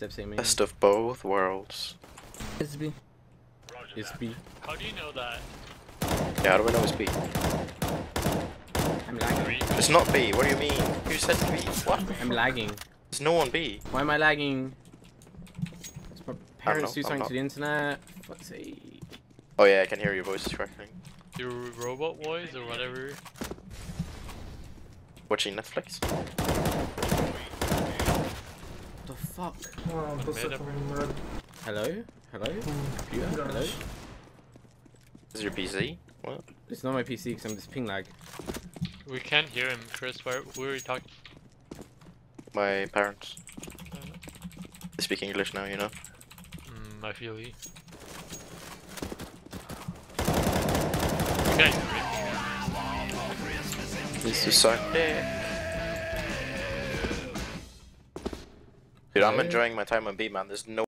Step say. Best of both worlds. It's B. It's B. How do you know that? Yeah, how do I know it's B? I'm lagging. It's not B, what do you mean? Who said B? What? I'm lagging. There's no one B. Why am I lagging? Is my parents know, do something to the internet? Fuck's sake. Oh yeah, I can hear your voice crackling. Your robot voice or whatever. Watching Netflix? What the fuck? Oh, Made buset up. from red. Hello? Hello? Computer? Hello? Is it your PC? What? It's not my PC because I'm just ping lag. We can't hear him, Chris. Where who are you talking? My parents. Uh, They speak English now, you know? mm, I feel you. Okay. This is suck dick. Dude, I'm enjoying my time on B, man. There's no